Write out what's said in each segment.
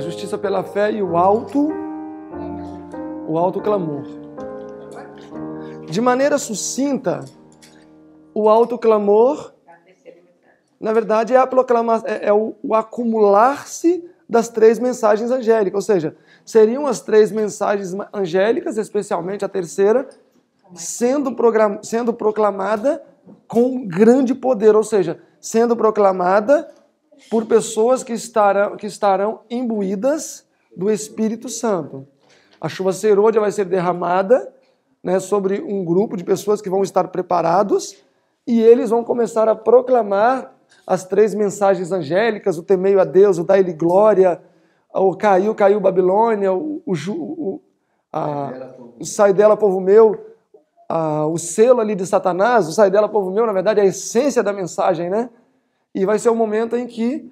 a justiça pela fé e o alto o alto clamor. De maneira sucinta, o alto clamor, na verdade, é, a proclama, é, é o, o acumular-se das três mensagens angélicas, ou seja, seriam as três mensagens angélicas, especialmente a terceira, sendo, sendo proclamada com grande poder, ou seja, sendo proclamada por pessoas que estarão, que estarão imbuídas do Espírito Santo. A chuva serôdia vai ser derramada né, sobre um grupo de pessoas que vão estar preparados e eles vão começar a proclamar as três mensagens angélicas: o temeio a Deus, o dai-lhe glória, o caiu, caiu Babilônia, o, o, o, a, o sai dela, povo meu, a, o selo ali de Satanás, o sai dela, povo meu, na verdade, é a essência da mensagem, né? E vai ser o momento em que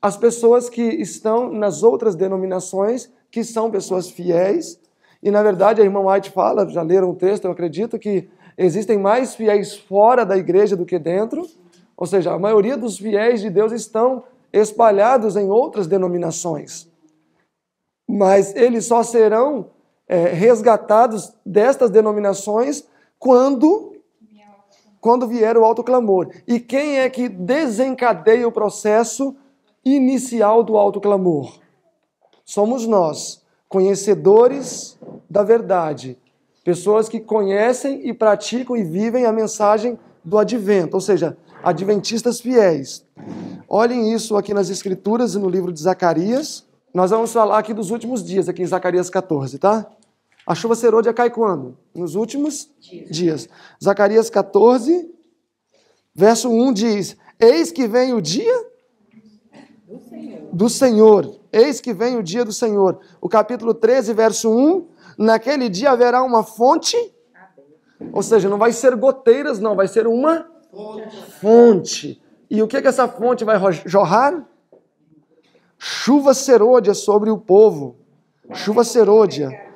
as pessoas que estão nas outras denominações, que são pessoas fiéis, e na verdade a irmã White fala, já leram o texto, eu acredito que existem mais fiéis fora da igreja do que dentro, ou seja, a maioria dos fiéis de Deus estão espalhados em outras denominações. Mas eles só serão é, resgatados destas denominações quando quando vier o alto clamor. E quem é que desencadeia o processo inicial do alto clamor? Somos nós, conhecedores da verdade, pessoas que conhecem e praticam e vivem a mensagem do advento, ou seja, adventistas fiéis. Olhem isso aqui nas escrituras e no livro de Zacarias. Nós vamos falar aqui dos últimos dias, aqui em Zacarias 14, tá? A chuva serôdia cai quando? Nos últimos dias. dias. Zacarias 14, verso 1 diz: Eis que vem o dia do Senhor. do Senhor. Eis que vem o dia do Senhor. O capítulo 13, verso 1: Naquele dia haverá uma fonte. Ou seja, não vai ser goteiras, não, vai ser uma fonte. E o que, que essa fonte vai jorrar? Chuva serôdia sobre o povo. Chuva serôdia.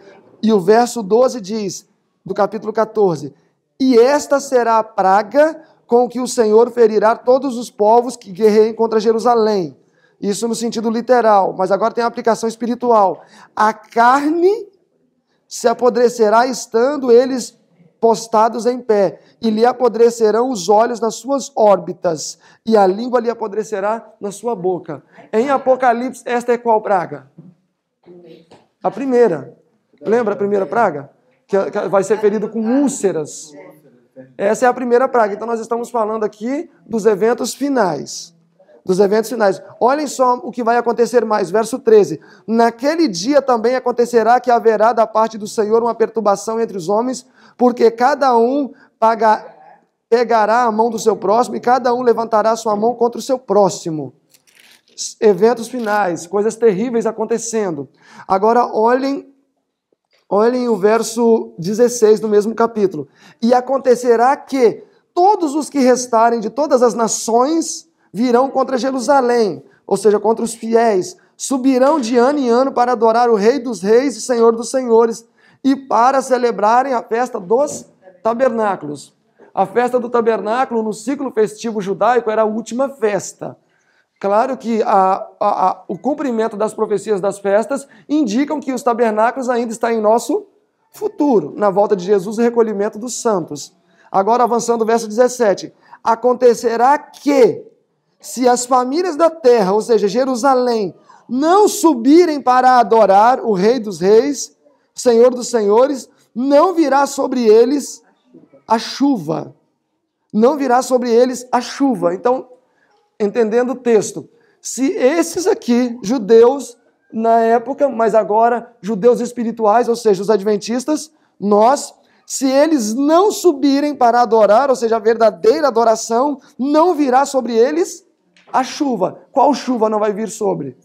E o verso 12 diz, do capítulo 14: E esta será a praga com que o Senhor ferirá todos os povos que guerreiem contra Jerusalém. Isso no sentido literal, mas agora tem a aplicação espiritual. A carne se apodrecerá estando eles postados em pé, e lhe apodrecerão os olhos nas suas órbitas, e a língua lhe apodrecerá na sua boca. Em Apocalipse, esta é qual praga? A primeira. Lembra a primeira praga? Que vai ser ferido com úlceras. Essa é a primeira praga. Então nós estamos falando aqui dos eventos finais. Dos eventos finais. Olhem só o que vai acontecer mais. Verso 13. Naquele dia também acontecerá que haverá da parte do Senhor uma perturbação entre os homens, porque cada um paga, pegará a mão do seu próximo e cada um levantará sua mão contra o seu próximo. Eventos finais, coisas terríveis acontecendo. Agora olhem Olhem o verso 16 do mesmo capítulo. E acontecerá que todos os que restarem de todas as nações virão contra Jerusalém, ou seja, contra os fiéis, subirão de ano em ano para adorar o Rei dos Reis e Senhor dos Senhores e para celebrarem a festa dos tabernáculos. A festa do tabernáculo no ciclo festivo judaico era a última festa. Claro que a, a, a, o cumprimento das profecias das festas indicam que os tabernáculos ainda estão em nosso futuro, na volta de Jesus e recolhimento dos santos. Agora, avançando o verso 17: Acontecerá que, se as famílias da terra, ou seja, Jerusalém, não subirem para adorar o Rei dos Reis, Senhor dos Senhores, não virá sobre eles a chuva. Não virá sobre eles a chuva. Então, entendendo o texto. Se esses aqui, judeus na época, mas agora judeus espirituais, ou seja, os adventistas, nós, se eles não subirem para adorar, ou seja, a verdadeira adoração, não virá sobre eles a chuva. Qual chuva não vai vir sobre?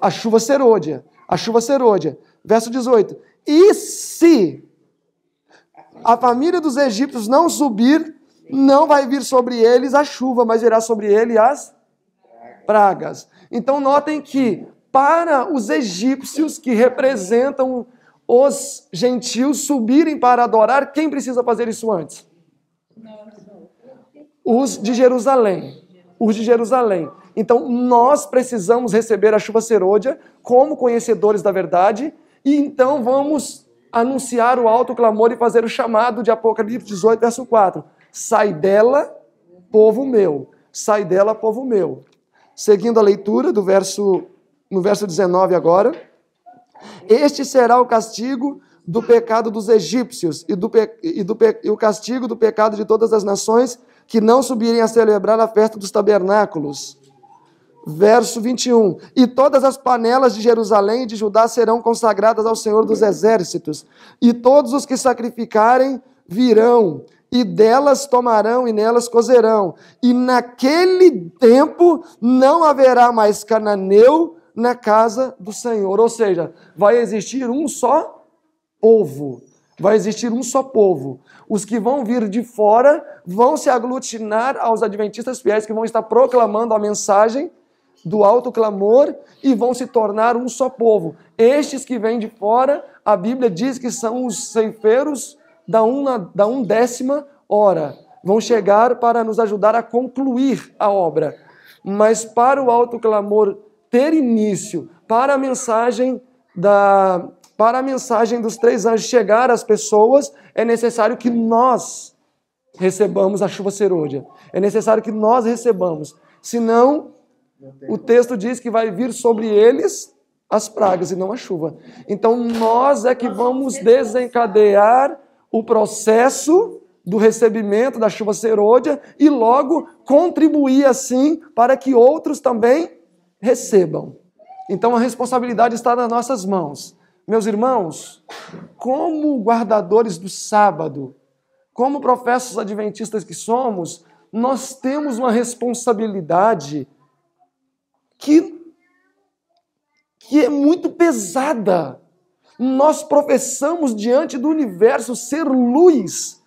A chuva serôdia. A chuva serôdia. Verso 18. E se a família dos egípcios não subir não vai vir sobre eles a chuva, mas virá sobre eles as pragas. Então notem que para os egípcios que representam os gentios subirem para adorar, quem precisa fazer isso antes? Os de Jerusalém. Os de Jerusalém. Então, nós precisamos receber a chuva serôdia como conhecedores da verdade, e então vamos anunciar o alto clamor e fazer o chamado de Apocalipse 18, verso 4. Sai dela, povo meu. Sai dela, povo meu. Seguindo a leitura do verso no verso 19 agora. Este será o castigo do pecado dos egípcios e, do, e, do, e o castigo do pecado de todas as nações que não subirem a celebrar a festa dos tabernáculos. Verso 21. E todas as panelas de Jerusalém e de Judá serão consagradas ao Senhor dos exércitos, e todos os que sacrificarem virão, e delas tomarão e nelas cozerão. E naquele tempo não haverá mais cananeu na casa do Senhor. Ou seja, vai existir um só povo. Vai existir um só povo. Os que vão vir de fora vão se aglutinar aos adventistas fiéis que vão estar proclamando a mensagem do alto clamor e vão se tornar um só povo. Estes que vêm de fora, a Bíblia diz que são os ceifeiros da, uma, da undécima hora. Vão chegar para nos ajudar a concluir a obra. Mas para o alto clamor ter início, para a mensagem da para a mensagem dos três anjos chegar às pessoas, é necessário que nós recebamos a chuva serôdia. É necessário que nós recebamos. Senão, o texto diz que vai vir sobre eles as pragas e não a chuva. Então, nós é que vamos desencadear o processo do recebimento da chuva serôdia e logo contribuir assim para que outros também recebam. Então a responsabilidade está nas nossas mãos. Meus irmãos, como guardadores do sábado, como professos adventistas que somos, nós temos uma responsabilidade que, que é muito pesada. Nós professamos diante do universo ser luz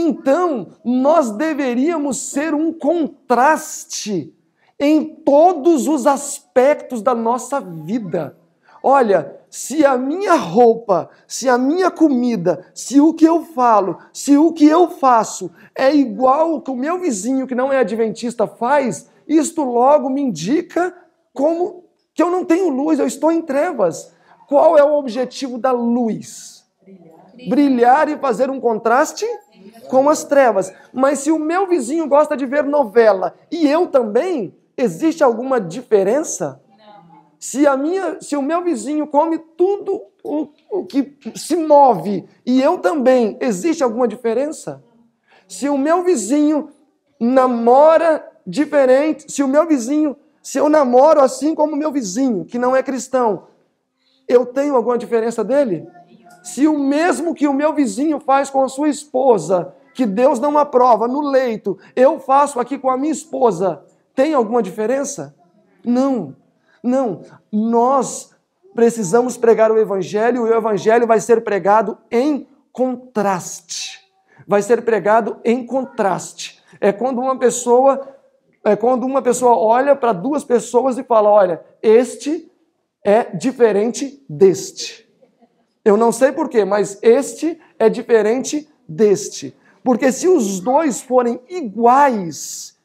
então, nós deveríamos ser um contraste em todos os aspectos da nossa vida. Olha, se a minha roupa, se a minha comida, se o que eu falo, se o que eu faço é igual ao que o meu vizinho que não é adventista faz, isto logo me indica como que eu não tenho luz, eu estou em trevas. Qual é o objetivo da luz? Brilhar, Brilhar e fazer um contraste com as trevas. Mas se o meu vizinho gosta de ver novela e eu também, existe alguma diferença? Se, a minha, se o meu vizinho come tudo o, o que se move e eu também, existe alguma diferença? Se o meu vizinho namora diferente, se o meu vizinho, se eu namoro assim como o meu vizinho, que não é cristão, eu tenho alguma diferença dele? Se o mesmo que o meu vizinho faz com a sua esposa, que Deus não aprova no leito, eu faço aqui com a minha esposa, tem alguma diferença? Não, não. Nós precisamos pregar o Evangelho e o Evangelho vai ser pregado em contraste. Vai ser pregado em contraste. É quando uma pessoa é quando uma pessoa olha para duas pessoas e fala: olha, este é diferente deste. Eu não sei porquê, mas este é diferente deste. Porque se os dois forem iguais,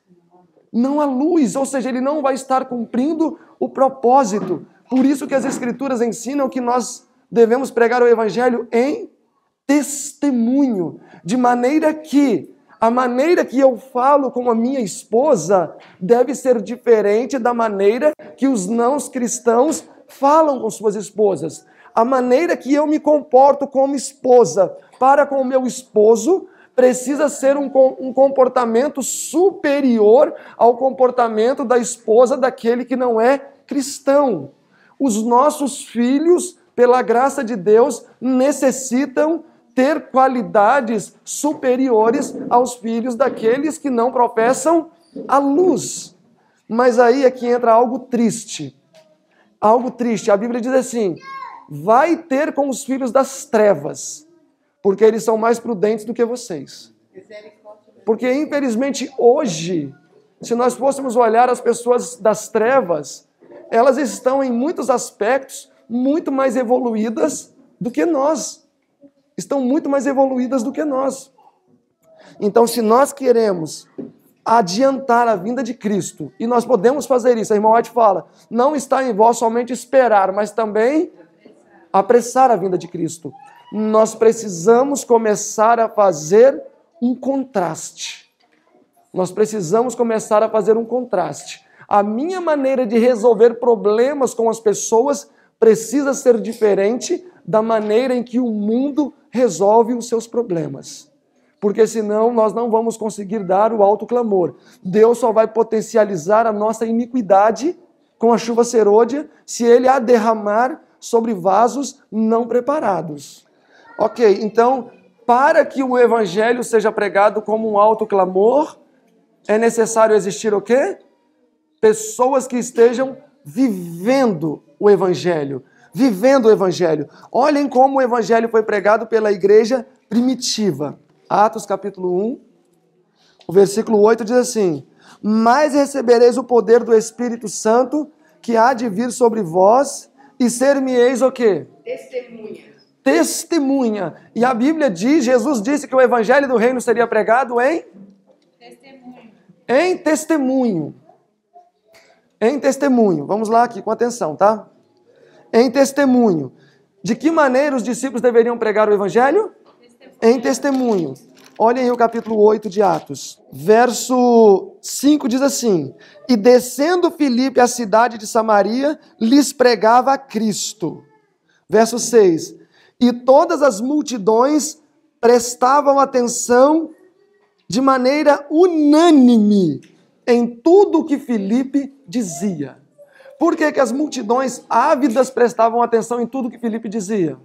não há luz, ou seja, ele não vai estar cumprindo o propósito. Por isso que as escrituras ensinam que nós devemos pregar o evangelho em testemunho, de maneira que a maneira que eu falo com a minha esposa deve ser diferente da maneira que os não cristãos falam com suas esposas. A maneira que eu me comporto como esposa para com o meu esposo precisa ser um, um comportamento superior ao comportamento da esposa daquele que não é cristão. Os nossos filhos, pela graça de Deus, necessitam ter qualidades superiores aos filhos daqueles que não professam a luz. Mas aí é que entra algo triste. Algo triste. A Bíblia diz assim: vai ter com os filhos das trevas porque eles são mais prudentes do que vocês. Porque, infelizmente, hoje, se nós fôssemos olhar as pessoas das trevas, elas estão, em muitos aspectos, muito mais evoluídas do que nós. Estão muito mais evoluídas do que nós. Então, se nós queremos adiantar a vinda de Cristo. E nós podemos fazer isso. A irmã White fala: não está em vós somente esperar, mas também apressar a vinda de Cristo. Nós precisamos começar a fazer um contraste. Nós precisamos começar a fazer um contraste. A minha maneira de resolver problemas com as pessoas precisa ser diferente da maneira em que o mundo resolve os seus problemas porque senão nós não vamos conseguir dar o alto clamor. Deus só vai potencializar a nossa iniquidade com a chuva serôdia se ele a derramar sobre vasos não preparados. Ok, então, para que o evangelho seja pregado como um alto clamor, é necessário existir o quê? Pessoas que estejam vivendo o evangelho, vivendo o evangelho. Olhem como o evangelho foi pregado pela igreja primitiva. Atos capítulo 1, o versículo 8 diz assim: Mas recebereis o poder do Espírito Santo que há de vir sobre vós, e ser-me-eis o quê? Testemunha. Testemunha. E a Bíblia diz, Jesus disse que o evangelho do reino seria pregado em Testemunho. em testemunho. Em testemunho. Vamos lá aqui com atenção, tá? Em testemunho. De que maneira os discípulos deveriam pregar o evangelho? Em testemunho. Olhem o capítulo 8 de Atos. Verso 5 diz assim: E descendo Filipe à cidade de Samaria, lhes pregava a Cristo. Verso 6: E todas as multidões prestavam atenção de maneira unânime em tudo o que Filipe dizia. Por que, que as multidões ávidas prestavam atenção em tudo que Filipe dizia?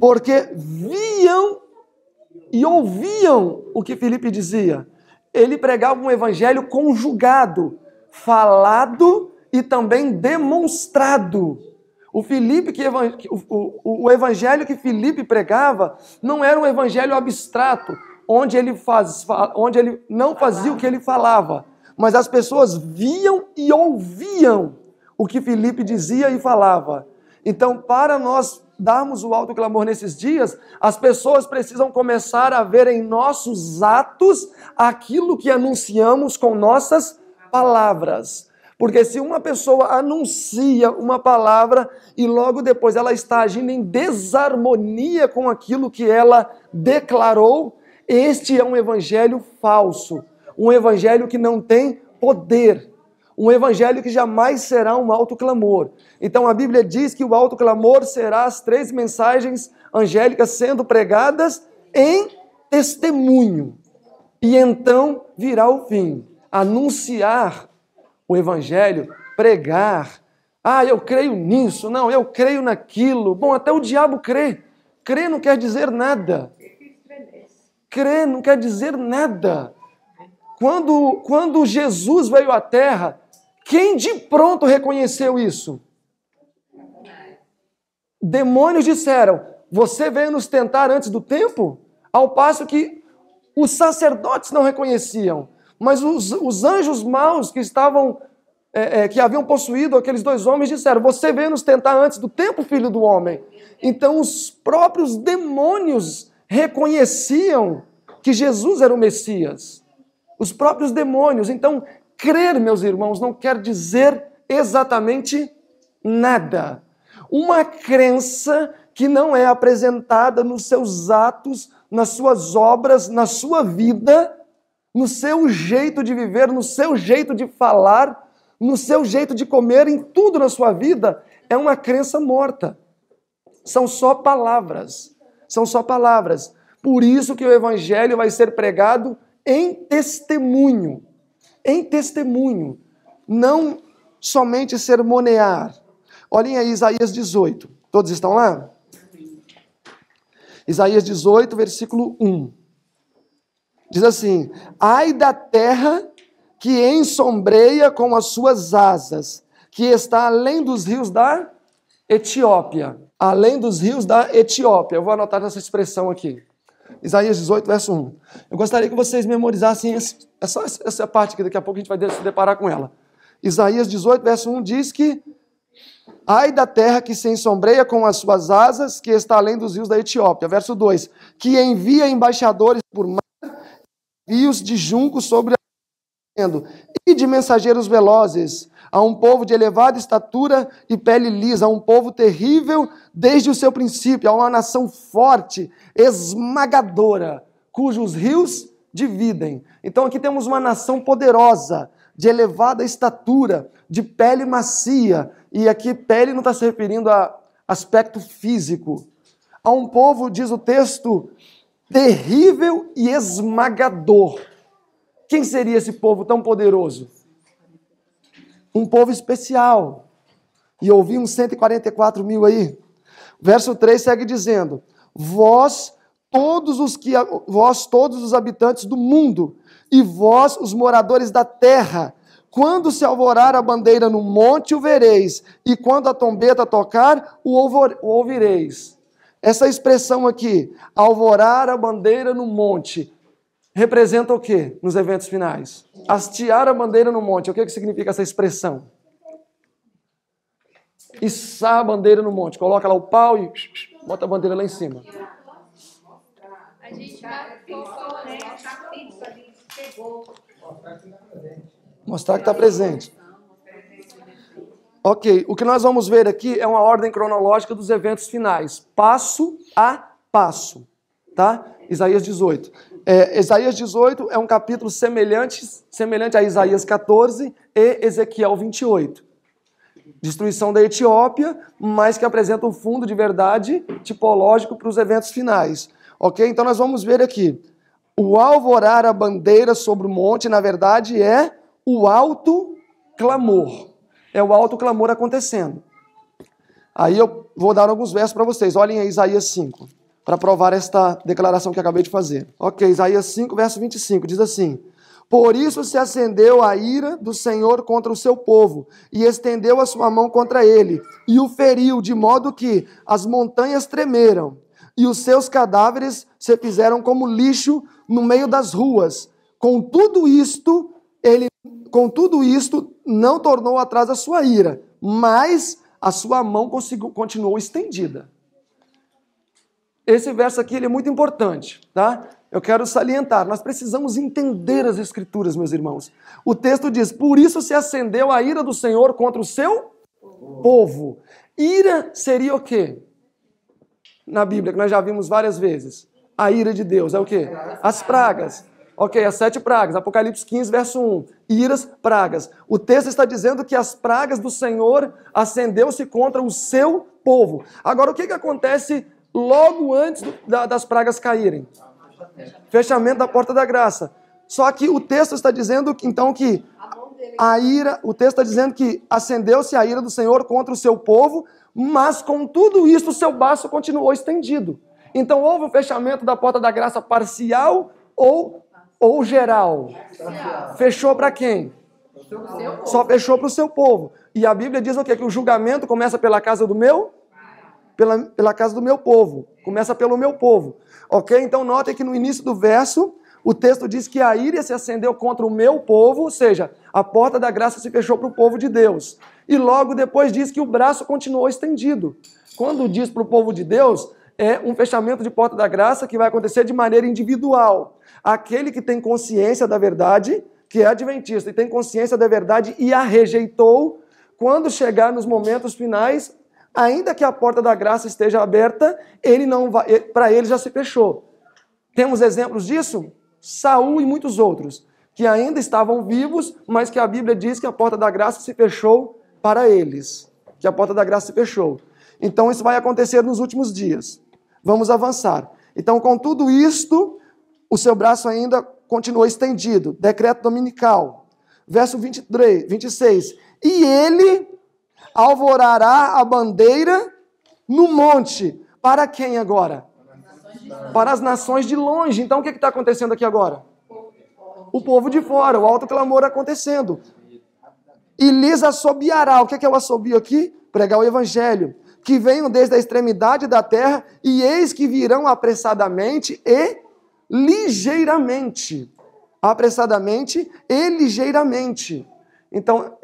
Porque viam e ouviam o que Felipe dizia. Ele pregava um evangelho conjugado, falado e também demonstrado. O, Felipe que, o, o evangelho que Felipe pregava não era um evangelho abstrato, onde ele, faz, onde ele não fazia o que ele falava, mas as pessoas viam e ouviam o que Felipe dizia e falava. Então, para nós darmos o alto clamor nesses dias, as pessoas precisam começar a ver em nossos atos aquilo que anunciamos com nossas palavras. Porque se uma pessoa anuncia uma palavra e logo depois ela está agindo em desarmonia com aquilo que ela declarou, este é um evangelho falso, um evangelho que não tem poder um evangelho que jamais será um alto clamor. Então a Bíblia diz que o alto clamor será as três mensagens angélicas sendo pregadas em testemunho. E então virá o fim. Anunciar o evangelho, pregar. Ah, eu creio nisso, não, eu creio naquilo. Bom, até o diabo crê. Crer não quer dizer nada. Crer não quer dizer nada. Quando, quando Jesus veio à terra, quem de pronto reconheceu isso? Demônios disseram: Você veio nos tentar antes do tempo? Ao passo que os sacerdotes não reconheciam, mas os, os anjos maus que estavam, é, é, que haviam possuído aqueles dois homens disseram: Você veio nos tentar antes do tempo, filho do homem. Então os próprios demônios reconheciam que Jesus era o Messias. Os próprios demônios. Então, Crer, meus irmãos, não quer dizer exatamente nada. Uma crença que não é apresentada nos seus atos, nas suas obras, na sua vida, no seu jeito de viver, no seu jeito de falar, no seu jeito de comer, em tudo na sua vida, é uma crença morta. São só palavras. São só palavras. Por isso que o evangelho vai ser pregado em testemunho em testemunho, não somente sermonear. Olhem aí Isaías 18. Todos estão lá? Isaías 18, versículo 1. Diz assim: Ai da terra que ensombreia com as suas asas, que está além dos rios da Etiópia. Além dos rios da Etiópia. Eu vou anotar essa expressão aqui. Isaías 18, verso 1. Eu gostaria que vocês memorizassem essa, essa parte que daqui a pouco a gente vai se deparar com ela. Isaías 18, verso 1 diz que Ai da terra que se ensombreia com as suas asas, que está além dos rios da Etiópia. Verso 2: Que envia embaixadores por mar, rios de junco sobre a e de mensageiros velozes, a um povo de elevada estatura e pele lisa, a um povo terrível desde o seu princípio, a uma nação forte, esmagadora, cujos rios dividem. Então aqui temos uma nação poderosa, de elevada estatura, de pele macia, e aqui pele não está se referindo a aspecto físico. A um povo, diz o texto, terrível e esmagador. Quem seria esse povo tão poderoso? Um povo especial. E ouvi uns 144 mil aí. Verso 3 segue dizendo: Vós todos os que vós todos os habitantes do mundo e vós os moradores da terra, quando se alvorar a bandeira no monte o vereis e quando a trombeta tocar o ouvireis. Essa expressão aqui, alvorar a bandeira no monte, representa o que nos eventos finais? Hastear a bandeira no monte. O que, que significa essa expressão? Içar a bandeira no monte. Coloca lá o pau e bota a bandeira lá em cima. A gente Mostrar que está presente. Ok, o que nós vamos ver aqui é uma ordem cronológica dos eventos finais, passo a passo, tá? Isaías 18. É, Isaías 18 é um capítulo semelhante, semelhante a Isaías 14 e Ezequiel 28. Destruição da Etiópia, mas que apresenta um fundo de verdade tipológico para os eventos finais. Ok? Então nós vamos ver aqui. O alvorar a bandeira sobre o monte, na verdade, é o alto clamor. É o alto clamor acontecendo. Aí eu vou dar alguns versos para vocês. Olhem aí Isaías 5 para provar esta declaração que acabei de fazer. Ok, Isaías 5, verso 25, diz assim: Por isso se acendeu a ira do Senhor contra o seu povo, e estendeu a sua mão contra ele, e o feriu, de modo que as montanhas tremeram, e os seus cadáveres se fizeram como lixo no meio das ruas. Com tudo isto, ele, com tudo isto, não tornou atrás a sua ira, mas a sua mão continuou estendida. Esse verso aqui ele é muito importante, tá? Eu quero salientar, nós precisamos entender as escrituras, meus irmãos. O texto diz: "Por isso se acendeu a ira do Senhor contra o seu povo". Ira seria o quê? Na Bíblia, que nós já vimos várias vezes. A ira de Deus é o quê? As pragas. Ok, as sete pragas. Apocalipse 15, verso 1. Iras, pragas. O texto está dizendo que as pragas do Senhor acendeu-se contra o seu povo. Agora, o que, que acontece logo antes das pragas caírem. Fechamento da porta da graça. Só que o texto está dizendo que então que a ira, o texto está dizendo que acendeu-se a ira do Senhor contra o seu povo, mas com tudo isso o seu braço continuou estendido. Então houve o fechamento da porta da graça parcial ou, ou geral? Fechou para quem? Só fechou para o seu povo. E a Bíblia diz o quê? Que o julgamento começa pela casa do meu pela, pela casa do meu povo. Começa pelo meu povo. Ok? Então notem que no início do verso, o texto diz que a ira se acendeu contra o meu povo, ou seja, a porta da graça se fechou para o povo de Deus. E logo depois diz que o braço continuou estendido. Quando diz para o povo de Deus, é um fechamento de porta da graça que vai acontecer de maneira individual. Aquele que tem consciência da verdade, que é adventista e tem consciência da verdade e a rejeitou, quando chegar nos momentos finais, ainda que a porta da graça esteja aberta, ele não vai, para ele já se fechou. Temos exemplos disso? Saul e muitos outros, que ainda estavam vivos, mas que a Bíblia diz que a porta da graça se fechou para eles, que a porta da graça se fechou. Então isso vai acontecer nos últimos dias. Vamos avançar. Então, com tudo isto, o seu braço ainda continuou estendido. Decreto dominical. Verso 23, 26. E ele alvorará a bandeira no monte. Para quem agora? Para as nações de longe. Então o que está acontecendo aqui agora? O povo de fora, o alto clamor acontecendo. E lhes assobiará. O que é o assobio aqui? Pregar o evangelho. Que venham desde a extremidade da terra, e eis que virão apressadamente e ligeiramente. Apressadamente e ligeiramente. Então,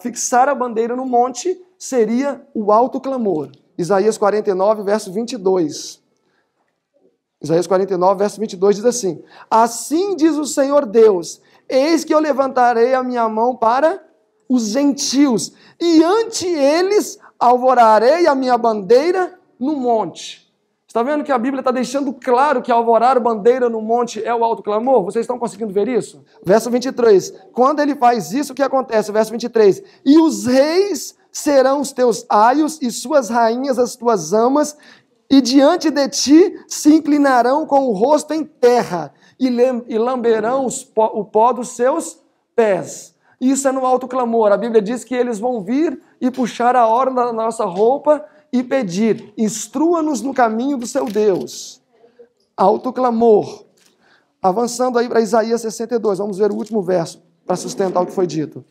fixar a bandeira no monte seria o alto clamor. Isaías 49, verso 22. Isaías 49, verso 22 diz assim: Assim diz o Senhor Deus: Eis que eu levantarei a minha mão para os gentios, e ante eles alvorarei a minha bandeira no monte. Está vendo que a Bíblia está deixando claro que alvorar bandeira no monte é o alto clamor? Vocês estão conseguindo ver isso? Verso 23. Quando ele faz isso, o que acontece? Verso 23. E os reis serão os teus aios e suas rainhas as tuas amas, e diante de ti se inclinarão com o rosto em terra e, lamberão o pó dos seus pés. Isso é no alto clamor. A Bíblia diz que eles vão vir e puxar a hora da nossa roupa e pedir: instrua-nos no caminho do seu Deus. Alto clamor. Avançando aí para Isaías 62, vamos ver o último verso para sustentar o que foi dito.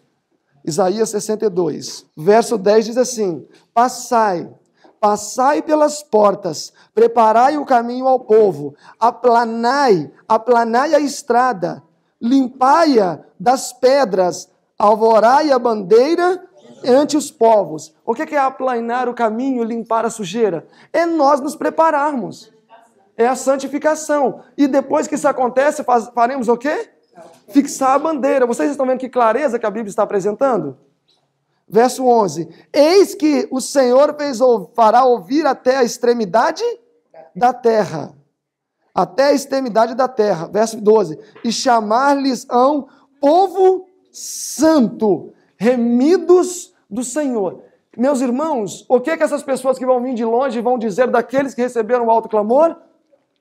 Isaías 62, verso 10 diz assim: Passai, passai pelas portas, preparai o caminho ao povo, aplanai, aplanai a estrada, limpai-a das pedras, alvorai a bandeira ante os povos. O que é aplanar o caminho, limpar a sujeira? É nós nos prepararmos. É a santificação. E depois que isso acontece, faz, faremos o quê? Fixar a bandeira. Vocês estão vendo que clareza que a Bíblia está apresentando? Verso 11: Eis que o Senhor fez, fará ouvir até a extremidade da terra. Até a extremidade da terra. Verso 12: E chamar-lhes-ão povo santo, remidos do Senhor. Meus irmãos, o que, que essas pessoas que vão vir de longe vão dizer daqueles que receberam o alto clamor?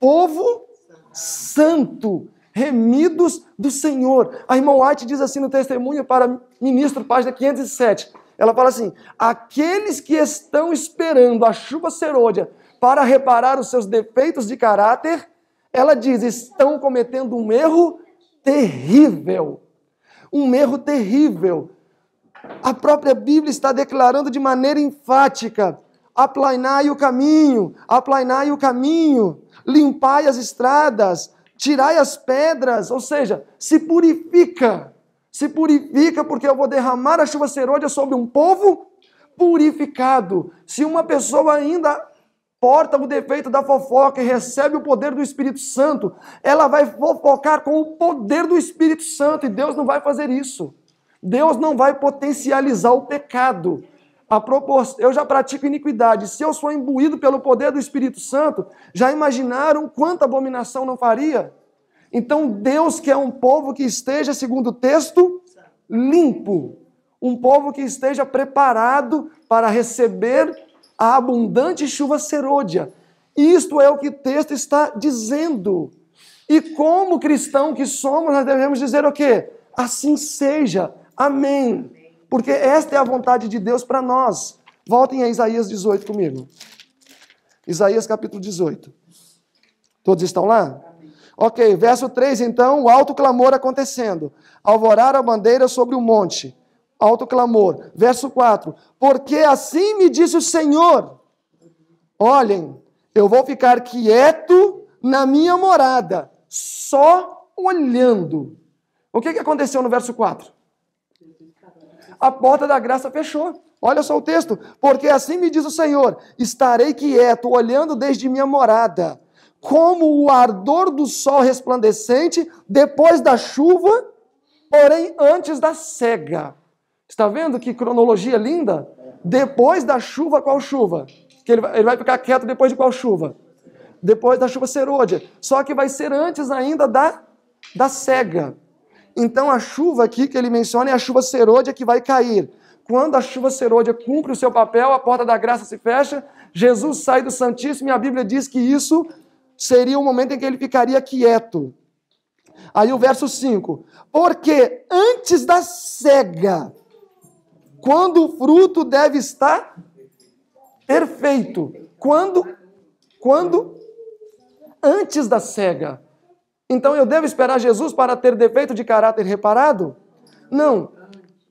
Povo santo, remidos do Senhor. A irmã White diz assim no testemunho para ministro, página 507. Ela fala assim: aqueles que estão esperando a chuva serôdia para reparar os seus defeitos de caráter, ela diz, estão cometendo um erro terrível. Um erro terrível. A própria Bíblia está declarando de maneira enfática: aplanai o caminho, aplanai o caminho, limpai as estradas, tirai as pedras, ou seja, se purifica. Se purifica porque eu vou derramar a chuva serôdia sobre um povo purificado. Se uma pessoa ainda porta o defeito da fofoca e recebe o poder do Espírito Santo, ela vai fofocar com o poder do Espírito Santo e Deus não vai fazer isso. Deus não vai potencializar o pecado. Eu já pratico iniquidade. Se eu sou imbuído pelo poder do Espírito Santo, já imaginaram quanta abominação não faria? Então Deus quer um povo que esteja, segundo o texto, limpo. Um povo que esteja preparado para receber a abundante chuva serôdia. Isto é o que o texto está dizendo. E como cristão que somos, nós devemos dizer o quê? Assim seja. Amém. Porque esta é a vontade de Deus para nós. Voltem a Isaías 18 comigo. Isaías capítulo 18. Todos estão lá? Ok, verso 3, então, o alto clamor acontecendo. Alvorar a bandeira sobre o monte. Alto clamor. Verso 4. Porque assim me disse o Senhor: Olhem, eu vou ficar quieto na minha morada, só olhando. O que, que aconteceu no verso 4? A porta da graça fechou. Olha só o texto. Porque assim me diz o Senhor: estarei quieto, olhando desde minha morada, como o ardor do sol resplandecente depois da chuva, porém antes da cega. Está vendo que cronologia linda? Depois da chuva, qual chuva? Que ele vai, ficar quieto depois de qual chuva? Depois da chuva serôdia. Só que vai ser antes ainda da, da cega. Então a chuva aqui que ele menciona é a chuva serôdia que vai cair. Quando a chuva serôdia cumpre o seu papel, a porta da graça se fecha, Jesus sai do Santíssimo e a Bíblia diz que isso seria o momento em que ele ficaria quieto. Aí o verso 5: Porque antes da cega, quando o fruto deve estar perfeito. Quando? Quando? Antes da cega. Então eu devo esperar Jesus para ter defeito de caráter reparado? Não.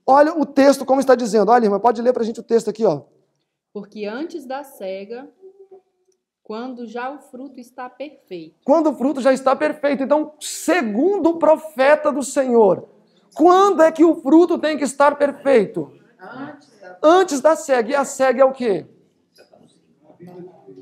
Olha o texto como está dizendo. Olha, irmã, pode ler para a gente o texto aqui, ó. Porque antes da cega, quando já o fruto está perfeito. Quando o fruto já está perfeito. Então, segundo o profeta do Senhor, quando é que o fruto tem que estar perfeito? Antes da, Antes da cega. E a cega é o quê?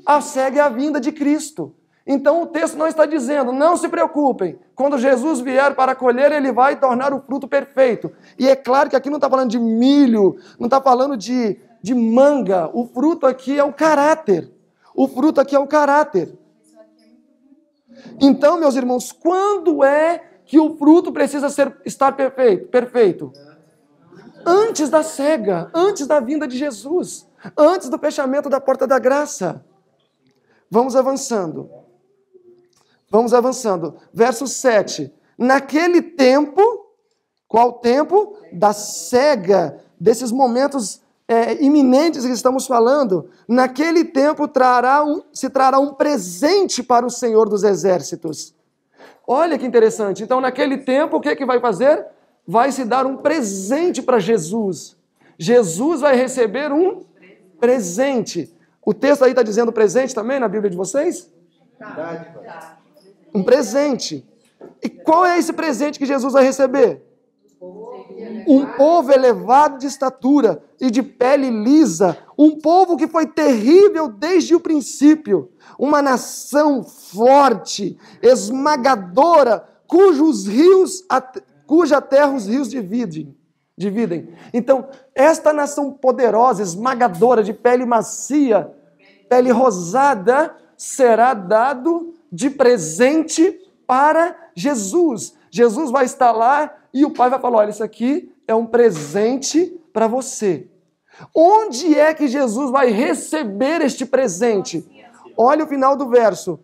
A cega é a vinda de Cristo. Então o texto não está dizendo, não se preocupem, quando Jesus vier para colher, ele vai tornar o fruto perfeito. E é claro que aqui não está falando de milho, não está falando de, de manga, o fruto aqui é o caráter. O fruto aqui é o caráter. Então, meus irmãos, quando é que o fruto precisa ser, estar perfeito? Perfeito. Antes da cega, antes da vinda de Jesus, antes do fechamento da porta da graça. Vamos avançando. Vamos avançando. Verso 7. Naquele tempo, qual tempo? Da cega, desses momentos é, iminentes que estamos falando, naquele tempo trará um, se trará um presente para o Senhor dos Exércitos. Olha que interessante. Então, naquele tempo, o que, é que vai fazer? Vai se dar um presente para Jesus. Jesus vai receber um presente. O texto aí está dizendo presente também na Bíblia de vocês? Um presente. E qual é esse presente que Jesus vai receber? Um povo elevado de estatura e de pele lisa, um povo que foi terrível desde o princípio, uma nação forte, esmagadora, cujos rios, cuja terra os rios dividem. dividem. Então, esta nação poderosa, esmagadora, de pele macia, pele rosada, será dado de presente para Jesus. Jesus vai estar lá e o pai vai falar: olha, isso aqui é um presente para você. Onde é que Jesus vai receber este presente? Olha o final do verso.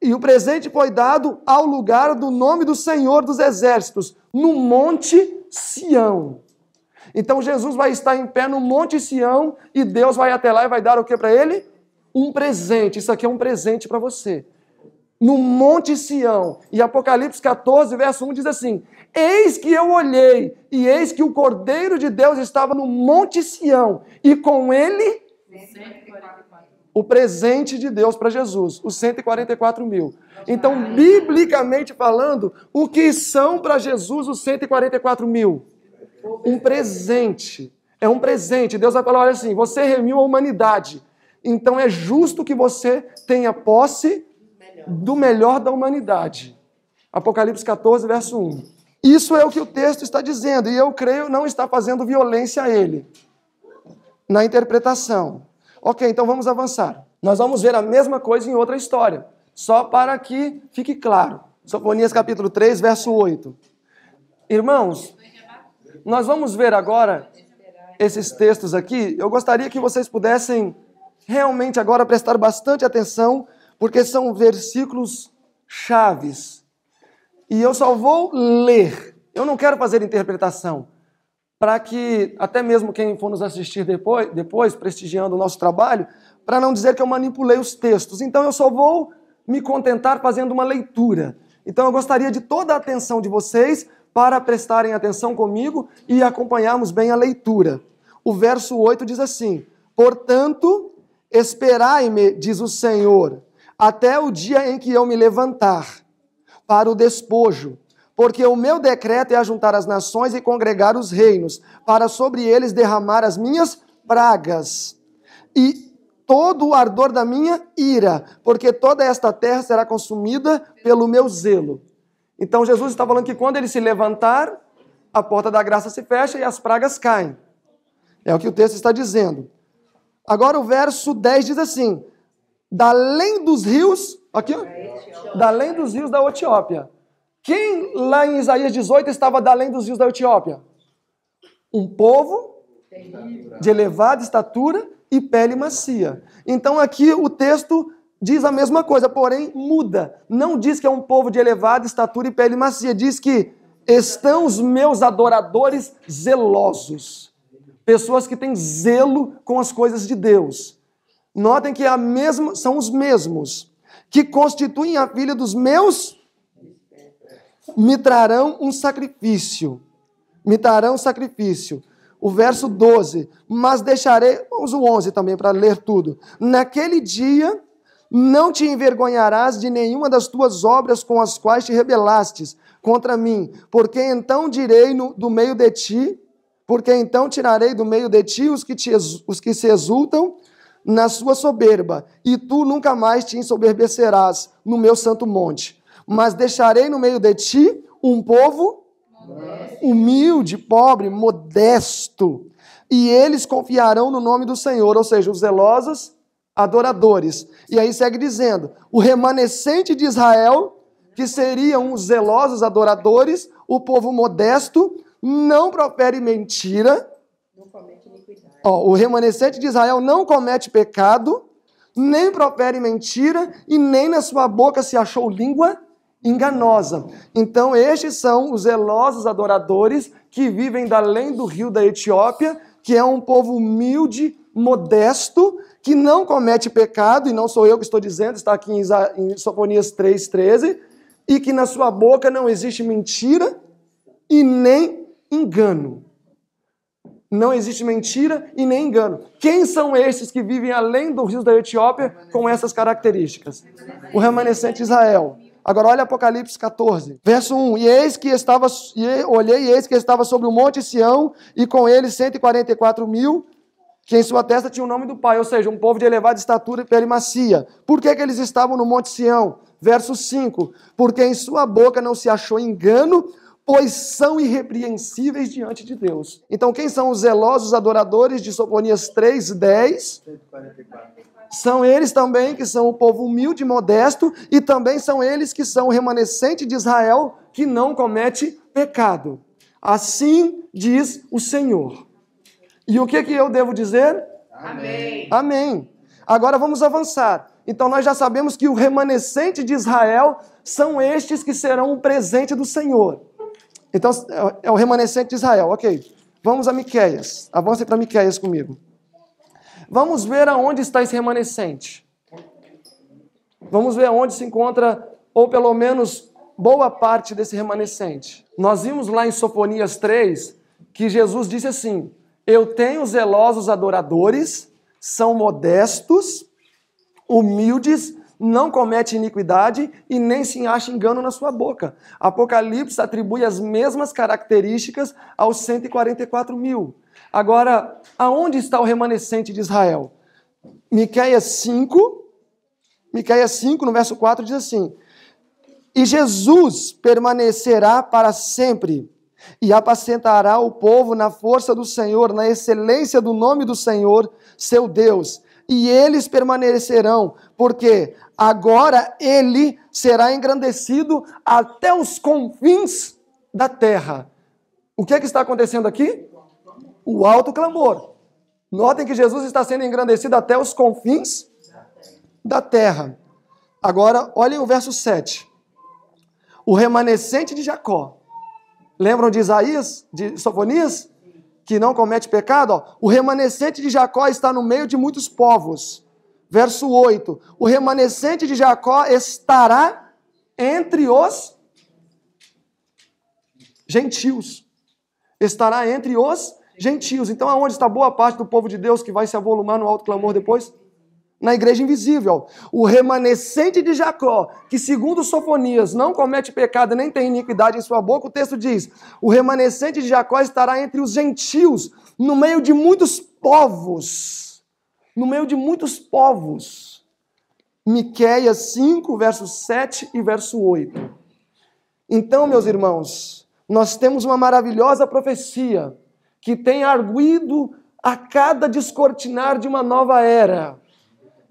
E o presente foi dado ao lugar do nome do Senhor dos Exércitos, no Monte Sião. Então Jesus vai estar em pé no Monte Sião e Deus vai até lá e vai dar o que para ele? Um presente. Isso aqui é um presente para você no Monte Sião. E Apocalipse 14, verso 1 diz assim: Eis que eu olhei, e eis que o Cordeiro de Deus estava no Monte Sião, e com ele o presente de Deus para Jesus, os 144 mil. Então, biblicamente falando, o que são para Jesus os 144 mil? Um presente. É um presente. Deus vai falar: olha assim, você remiu a humanidade. Então é justo que você tenha posse do melhor da humanidade. Apocalipse 14, verso 1. Isso é o que o texto está dizendo, e eu creio não está fazendo violência a ele na interpretação. Ok, então vamos avançar. Nós vamos ver a mesma coisa em outra história, só para que fique claro. Sofonias capítulo 3, verso 8. Irmãos, nós vamos ver agora esses textos aqui. Eu gostaria que vocês pudessem realmente agora prestar bastante atenção porque são versículos chaves. E eu só vou ler. Eu não quero fazer interpretação. Para que até mesmo quem for nos assistir depois, depois prestigiando o nosso trabalho, para não dizer que eu manipulei os textos. Então eu só vou me contentar fazendo uma leitura. Então eu gostaria de toda a atenção de vocês para prestarem atenção comigo e acompanharmos bem a leitura. O verso 8 diz assim: Portanto, esperai-me, diz o Senhor, até o dia em que eu me levantar para o despojo. Porque o meu decreto é ajuntar as nações e congregar os reinos, para sobre eles derramar as minhas pragas. E todo o ardor da minha ira, porque toda esta terra será consumida pelo meu zelo. Então Jesus está falando que quando ele se levantar, a porta da graça se fecha e as pragas caem. É o que o texto está dizendo. Agora o verso 10 diz assim: da além dos rios, aqui, ó, da além dos rios da Etiópia. Quem lá em Isaías 18 estava da além dos rios da Etiópia? Um povo de elevada estatura e pele macia. Então aqui o texto diz a mesma coisa, porém muda. Não diz que é um povo de elevada estatura e pele macia, diz que estão os meus adoradores zelosos. Pessoas que têm zelo com as coisas de Deus. Notem que é mesma, são os mesmos que constituem a filha dos meus, me trarão um sacrifício. Me trarão um sacrifício. O verso 12, mas deixarei, vamos o 11 também para ler tudo. Naquele dia não te envergonharás de nenhuma das tuas obras com as quais te rebelastes contra mim, porque então direi no, do meio de ti, porque então tirarei do meio de ti os que, te, os que se exultam na sua soberba, e tu nunca mais te ensoberbecerás no meu santo monte. Mas deixarei no meio de ti um povo humilde, pobre, modesto, e eles confiarão no nome do Senhor, ou seja, os zelosos adoradores. E aí segue dizendo: o remanescente de Israel, que seriam os zelosos adoradores, o povo modesto, não profere mentira. Não comete. Ó, o remanescente de Israel não comete pecado, nem profere mentira, e nem na sua boca se achou língua enganosa. Então, estes são os zelosos adoradores que vivem da além do rio da Etiópia, que é um povo humilde, modesto, que não comete pecado, e não sou eu que estou dizendo, está aqui em Sofonias 3,13, e que na sua boca não existe mentira e nem engano. Não existe mentira e nem engano. Quem são esses que vivem além do rio da Etiópia com essas características? O remanescente de Israel. Agora olha Apocalipse 14, verso 1. E eis que estava, e olhei e eis que estava sobre o monte Sião, e com ele 144 mil, que em sua testa tinha o nome do Pai, ou seja, um povo de elevada estatura e pele macia. Por que, que eles estavam no monte Sião? Verso 5. Porque em sua boca não se achou engano, pois são irrepreensíveis diante de Deus. Então, quem são os zelosos adoradores de Sofonias 3, 10? 144 são eles também que são o povo humilde e modesto, e também são eles que são o remanescente de Israel que não comete pecado. Assim diz o Senhor. E o que, que eu devo dizer? Amém. Amém. Agora vamos avançar. Então nós já sabemos que o remanescente de Israel são estes que serão o presente do Senhor. Então é o remanescente de Israel, ok. Vamos a Miqueias. Avance para Miqueias comigo. Vamos ver aonde está esse remanescente. Vamos ver onde se encontra, ou pelo menos boa parte desse remanescente. Nós vimos lá em Sofonias 3 que Jesus disse assim: Eu tenho zelosos adoradores, são modestos, humildes, não comete iniquidade e nem se acha engano na sua boca. Apocalipse atribui as mesmas características aos 144 mil. Agora, aonde está o remanescente de Israel? Miqueias 5, Miqueias 5, no verso 4, diz assim: E Jesus permanecerá para sempre, e apacentará o povo na força do Senhor, na excelência do nome do Senhor, seu Deus. E eles permanecerão, porque agora ele será engrandecido até os confins da terra. O que, é que está acontecendo aqui? o alto clamor. Notem que Jesus está sendo engrandecido até os confins da terra. Agora, olhem o verso 7. O remanescente de Jacó. Lembram de Isaías, de Sofonias? Que não comete pecado? Ó, o remanescente de Jacó está no meio de muitos povos. Verso 8. O remanescente de Jacó estará entre os gentios. Estará entre os gentios. Então, aonde está boa parte do povo de Deus que vai se avolumar no alto clamor depois? Na igreja invisível. O remanescente de Jacó, que segundo Sofonias não comete pecado nem tem iniquidade em sua boca, o texto diz: o remanescente de Jacó estará entre os gentios, no meio de muitos povos. No meio de muitos povos. Miqueias 5, versos 7 e verso 8. Então, meus irmãos, nós temos uma maravilhosa profecia que tem arguído a cada descortinar de uma nova era.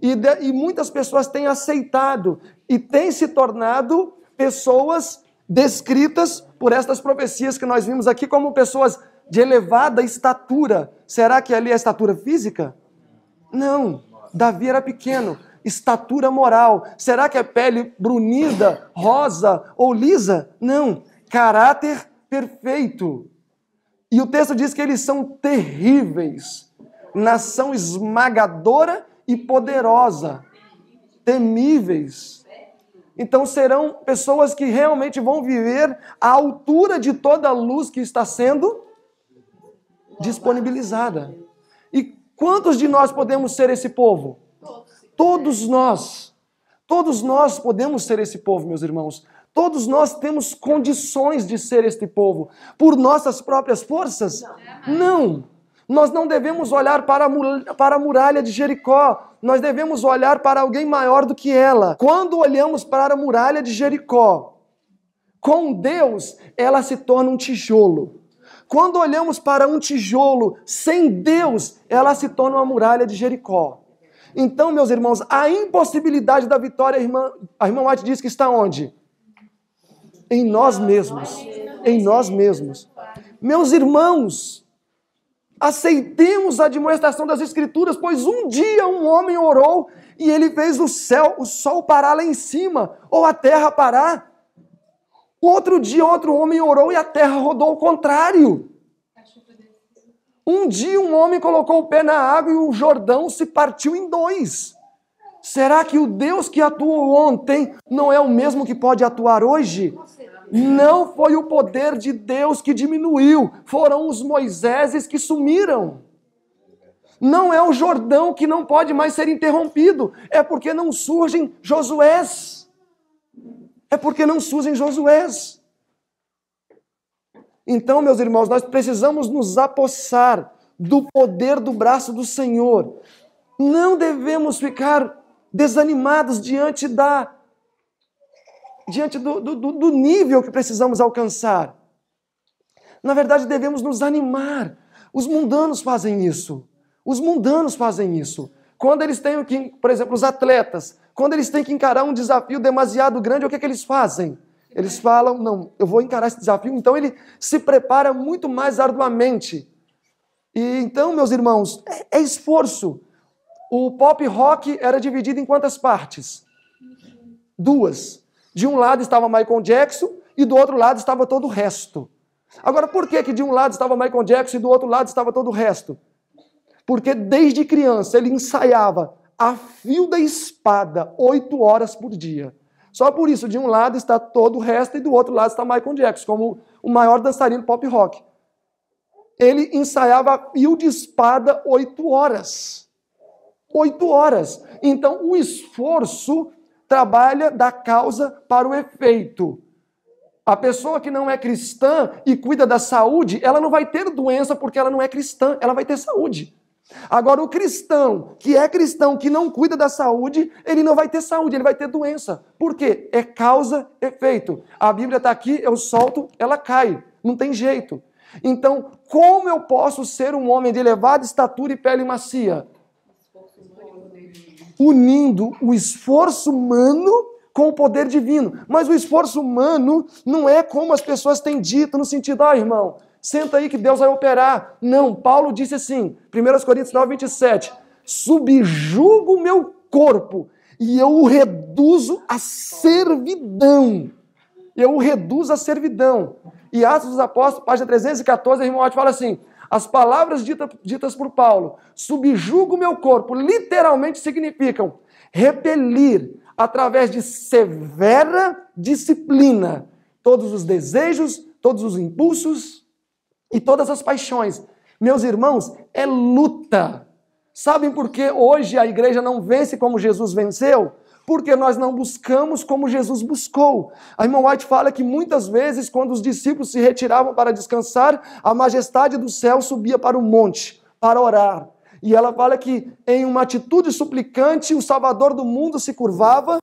E, de, e muitas pessoas têm aceitado e têm se tornado pessoas descritas por estas profecias que nós vimos aqui como pessoas de elevada estatura. Será que ali é a estatura física? Não. Davi era pequeno. Estatura moral. Será que é pele brunida, rosa ou lisa? Não. Caráter perfeito. E o texto diz que eles são terríveis, nação esmagadora e poderosa, temíveis. Então serão pessoas que realmente vão viver à altura de toda a luz que está sendo disponibilizada. Quantos de nós podemos ser esse povo? Todos nós. Todos nós podemos ser esse povo, meus irmãos. Todos nós temos condições de ser este povo. Por nossas próprias forças? Não. Nós não devemos olhar para a, para a muralha de Jericó, nós devemos olhar para alguém maior do que ela. Quando olhamos para a muralha de Jericó, com Deus, ela se torna um tijolo. Quando olhamos para um tijolo sem Deus, ela se torna uma muralha de Jericó. Então, meus irmãos, a impossibilidade da vitória, a irmã, a irmã White diz que está onde? Em nós mesmos. Em nós mesmos. Meus irmãos, aceitemos a demonstração das Escrituras, pois um dia um homem orou e ele fez o céu, o sol parar lá em cima, ou a terra parar. Outro dia outro homem orou e a terra rodou ao contrário. Um dia um homem colocou o pé na água e o Jordão se partiu em dois. Será que o Deus que atuou ontem não é o mesmo que pode atuar hoje? Não foi o poder de Deus que diminuiu, foram os Moiséses que sumiram. Não é o Jordão que não pode mais ser interrompido, é porque não surgem Josués. É porque não surgem Josués. Então, meus irmãos, nós precisamos nos apossar do poder do braço do Senhor. Não devemos ficar desanimados diante da diante do, do, do nível que precisamos alcançar. Na verdade, devemos nos animar. Os mundanos fazem isso. Os mundanos fazem isso. Quando eles têm que, por exemplo, os atletas, quando eles têm que encarar um desafio demasiado grande, o que, é que eles fazem? Eles falam, não, eu vou encarar esse desafio. Então ele se prepara muito mais arduamente. E então, meus irmãos, é, é esforço. O pop rock era dividido em quantas partes? Duas. De um lado estava Michael Jackson e do outro lado estava todo o resto. Agora, por que, que de um lado estava Michael Jackson e do outro lado estava todo o resto? Porque desde criança ele ensaiava a fio da espada oito horas por dia. Só por isso, de um lado está todo o resto e do outro lado está Michael Jackson, como o maior dançarino pop rock. Ele ensaiava a fio de espada oito horas. Oito horas. Então, o esforço trabalha da causa para o efeito. A pessoa que não é cristã e cuida da saúde, ela não vai ter doença porque ela não é cristã, ela vai ter saúde. Agora, o cristão que é cristão, que não cuida da saúde, ele não vai ter saúde, ele vai ter doença. Por quê? É causa, efeito. A Bíblia está aqui, eu solto, ela cai. Não tem jeito. Então, como eu posso ser um homem de elevada estatura e pele macia? unindo o esforço humano com o poder divino. Mas o esforço humano não é como as pessoas têm dito, no sentido, ah, irmão, senta aí que Deus vai operar. Não, Paulo disse assim, 1 Coríntios 9, 27, subjugo o meu corpo e eu o reduzo à servidão. Eu o reduzo à servidão. E Atos dos Apóstolos, página 314, a irmão fala assim, as palavras dita, ditas por Paulo, subjugo meu corpo, literalmente significam repelir através de severa disciplina todos os desejos, todos os impulsos e todas as paixões. Meus irmãos, é luta. Sabem por que hoje a igreja não vence como Jesus venceu? porque nós não buscamos como Jesus buscou. A irmã White fala que muitas vezes, quando os discípulos se retiravam para descansar, a majestade do céu subia para o monte para orar. E ela fala que, em uma atitude suplicante, o Salvador do mundo se curvava,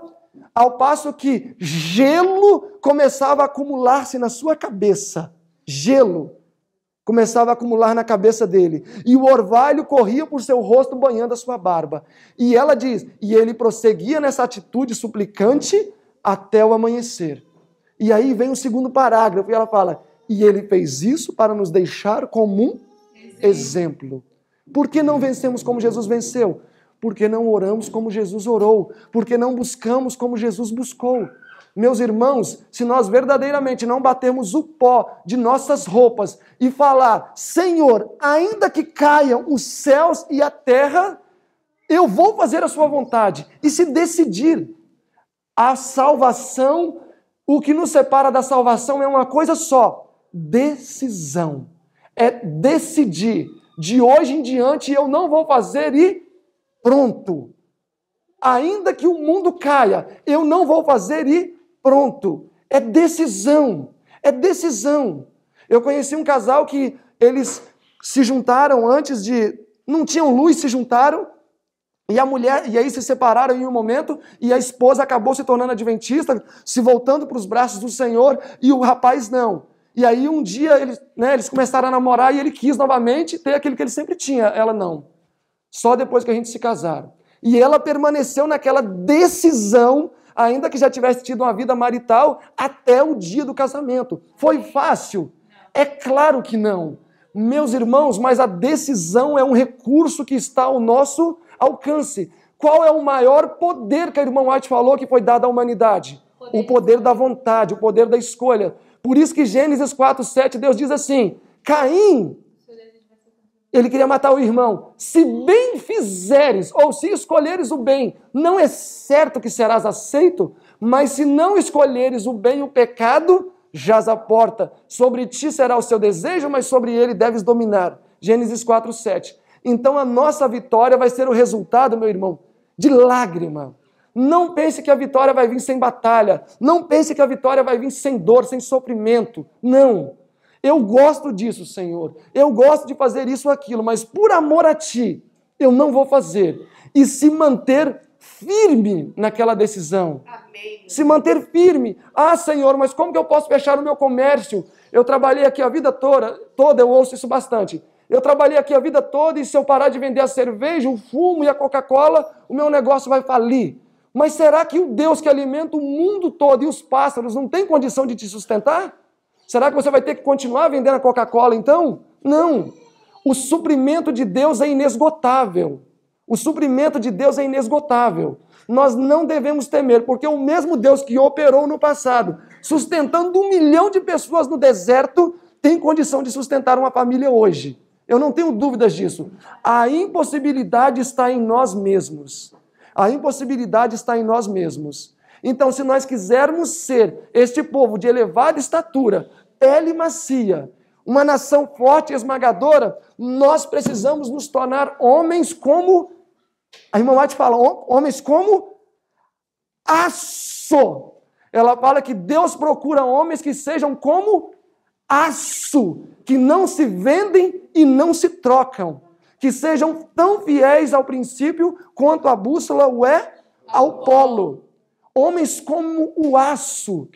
ao passo que gelo começava a acumular-se na sua cabeça. Gelo começava a acumular na cabeça dele, e o orvalho corria por seu rosto banhando a sua barba. E ela diz: e ele prosseguia nessa atitude suplicante até o amanhecer. E aí vem o segundo parágrafo, e ela fala: e ele fez isso para nos deixar como um exemplo. Por que não vencemos como Jesus venceu? Porque não oramos como Jesus orou, porque não buscamos como Jesus buscou. Meus irmãos, se nós verdadeiramente não batermos o pó de nossas roupas e falar, Senhor, ainda que caiam os céus e a terra, eu vou fazer a sua vontade. E se decidir, a salvação, o que nos separa da salvação é uma coisa só: decisão. É decidir. De hoje em diante eu não vou fazer e pronto. Ainda que o mundo caia, eu não vou fazer e pronto. É decisão. É decisão. Eu conheci um casal que eles se juntaram antes de. Não tinham luz, se juntaram. E a mulher, e aí se separaram em um momento, e a esposa acabou se tornando adventista, se voltando para os braços do Senhor, e o rapaz não. E aí um dia eles, né, eles começaram a namorar e ele quis novamente ter aquilo que ele sempre tinha, ela não. Só depois que a gente se casaram. E ela permaneceu naquela decisão, ainda que já tivesse tido uma vida marital, até o dia do casamento. Foi fácil? É claro que não. Meus irmãos, mas a decisão é um recurso que está ao nosso alcance. Qual é o maior poder que a irmã White falou que foi dado à humanidade? Poder. O poder da vontade, o poder da escolha. Por isso que Gênesis 4, 7, Deus diz assim: Caim, ele queria matar o irmão. Se bem fizeres, ou se escolheres o bem, não é certo que serás aceito, mas se não escolheres o bem, o pecado jaz a porta. Sobre ti será o seu desejo, mas sobre ele deves dominar. Gênesis 4, 7. Então a nossa vitória vai ser o resultado, meu irmão, de lágrima. Não pense que a vitória vai vir sem batalha. Não pense que a vitória vai vir sem dor, sem sofrimento. Não. Eu gosto disso, Senhor. Eu gosto de fazer isso ou aquilo, mas por amor a Ti, eu não vou fazer. E se manter firme naquela decisão. Amém. Se manter firme. Ah, Senhor, mas como que eu posso fechar o meu comércio? Eu trabalhei aqui a vida toda, toda eu ouço isso bastante. Eu trabalhei aqui a vida toda e se eu parar de vender a cerveja, o fumo e a Coca-Cola, o meu negócio vai falir. Mas será que o Deus que alimenta o mundo todo e os pássaros não tem condição de te sustentar? Será que você vai ter que continuar vendendo a Coca-Cola então? Não. O suprimento de Deus é inesgotável. O suprimento de Deus é inesgotável. Nós não devemos temer, porque o mesmo Deus que operou no passado, sustentando um milhão de pessoas no deserto, tem condição de sustentar uma família hoje. Eu não tenho dúvidas disso. A impossibilidade está em nós mesmos. A impossibilidade está em nós mesmos. Então, se nós quisermos ser este povo de elevada estatura, pele macia, uma nação forte e esmagadora, nós precisamos nos tornar homens como. A irmã Mate fala, homens como aço. Ela fala que Deus procura homens que sejam como aço, que não se vendem e não se trocam, que sejam tão fiéis ao princípio quanto a bússola o é ao polo. Homens como o aço.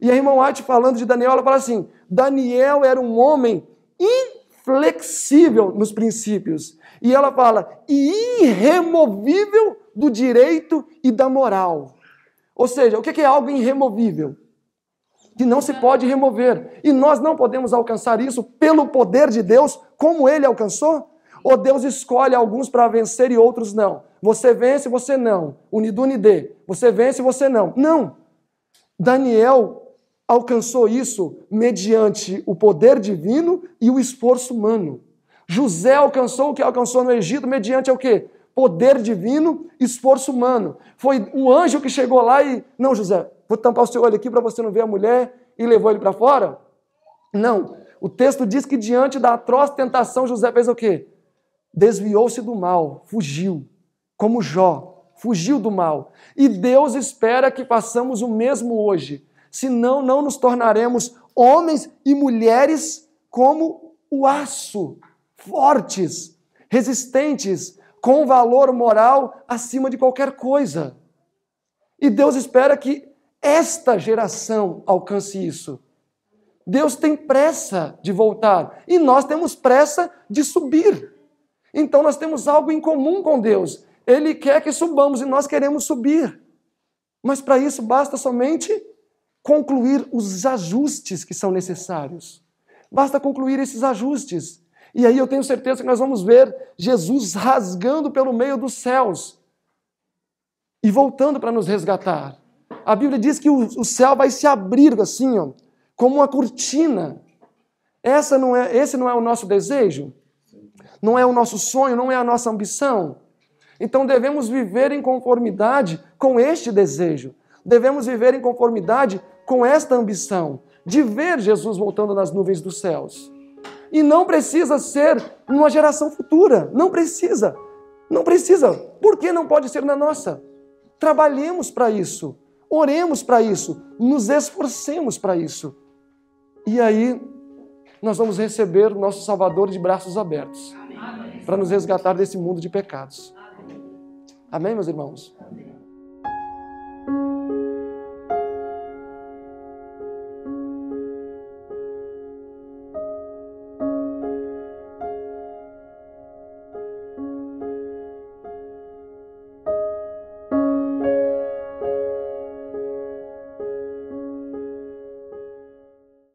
E a irmã White falando de Daniel, ela fala assim: Daniel era um homem inflexível nos princípios. E ela fala, e irremovível do direito e da moral. Ou seja, o que é algo irremovível? que não se pode remover. E nós não podemos alcançar isso pelo poder de Deus, como ele alcançou? Ou Deus escolhe alguns para vencer e outros não? Você vence, você não. Unidunide. Você vence, você não. Não. Daniel alcançou isso mediante o poder divino e o esforço humano. José alcançou o que alcançou no Egito mediante o quê? Poder divino, esforço humano. Foi o anjo que chegou lá e, não, José, vou tampar o seu olho aqui para você não ver a mulher e levou ele para fora? Não. O texto diz que diante da atroz tentação, José fez o quê? Desviou-se do mal, fugiu, como Jó, fugiu do mal. E Deus espera que façamos o mesmo hoje, senão não nos tornaremos homens e mulheres como o aço, fortes, resistentes, com valor moral acima de qualquer coisa. E Deus espera que esta geração alcance isso. Deus tem pressa de voltar e nós temos pressa de subir. Então nós temos algo em comum com Deus. Ele quer que subamos e nós queremos subir. Mas para isso basta somente concluir os ajustes que são necessários. Basta concluir esses ajustes. E aí eu tenho certeza que nós vamos ver Jesus rasgando pelo meio dos céus e voltando para nos resgatar. A Bíblia diz que o, céu vai se abrir assim, ó, como uma cortina. Essa não é, esse não é o nosso desejo? Não é o nosso sonho, não é a nossa ambição? Então devemos viver em conformidade com este desejo. Devemos viver em conformidade com esta ambição de ver Jesus voltando nas nuvens dos céus. E não precisa ser numa geração futura, não precisa. Não precisa. Por que não pode ser na nossa? Trabalhemos para isso. Oremos para isso, nos esforcemos para isso. E aí, nós vamos receber o nosso Salvador de braços abertos para nos resgatar desse mundo de pecados. Amém, meus irmãos?